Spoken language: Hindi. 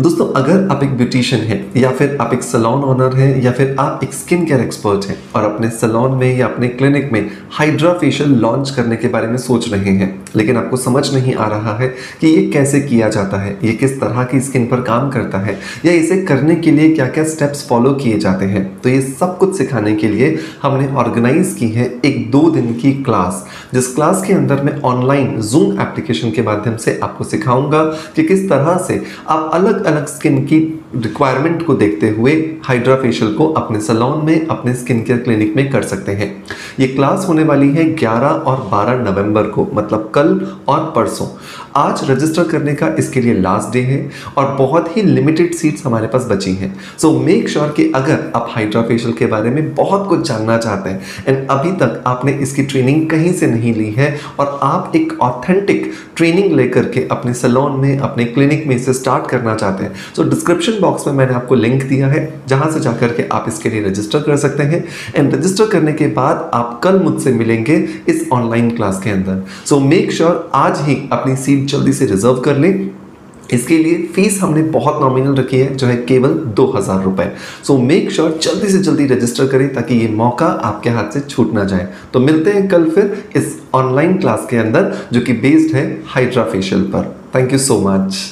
दोस्तों, अगर आप एक ब्यूटिशियन हैं, या फिर आप एक सलोन ऑनर हैं, या फिर आप एक स्किन केयर एक्सपर्ट हैं और अपने सलोन में या अपने क्लिनिक में हाइड्रा फेशियल लॉन्च करने के बारे में सोच रहे हैं लेकिन आपको समझ नहीं आ रहा है कि ये कैसे किया जाता है, ये किस तरह की स्किन पर काम करता है, या इसे करने के लिए क्या क्या स्टेप्स फॉलो किए जाते हैं। तो ये सब कुछ सिखाने के लिए हमने ऑर्गेनाइज की है एक दो दिन की क्लास जिस क्लास के अंदर मैं ऑनलाइन जूम एप्लीकेशन के माध्यम से आपको सिखाऊँगा कि किस तरह से आप अलग अलग स्किन की रिक्वायरमेंट को देखते हुए हाइड्रा फेशियल को अपने सलोन में, अपने स्किन केयर क्लिनिक में कर सकते हैं। ये क्लास होने वाली है 11 और 12 नवंबर को मतलब कल और परसों। आज रजिस्टर करने का इसके लिए लास्ट डे है और बहुत ही लिमिटेड सीट्स हमारे पास बची हैं। सो मेक श्योर कि अगर आप हाइड्रा फेशियल के बारे में बहुत कुछ जानना चाहते हैं एंड अभी तक आपने इसकी ट्रेनिंग कहीं से नहीं ली है और आप एक ऑथेंटिक ट्रेनिंग लेकर के अपने सलोन में, अपने क्लिनिक में इसे स्टार्ट करना चाहते हैं सो डिस्क्रिप्शन बॉक्स में मैंने आपको लिंक दिया है, जहाँ से जाकर के आप इसके लिए रजिस्टर कर सकते हैं। एंड रजिस्टर करने के बाद आप कल मुझसे मिलेंगे इस ऑनलाइन क्लास के अंदर। सो मेक श्योर आज ही अपनी सीट जल्दी से रिज़र्व कर लें। इसके लिए फ़ीस हमने बहुत नॉमिनल रखी है, जो है केवल दो हज़ार रुपए। सो मेक श्योर जल्दी से जल्दी रजिस्टर करें, ताकि ये मौका आपके हाथ से छूट ना जाए। तो मिलते हैं कल फिर इस ऑनलाइन क्लास के अंदर, जो कि बेस्ड है हाइड्रा फेशियल पर। Thank you so much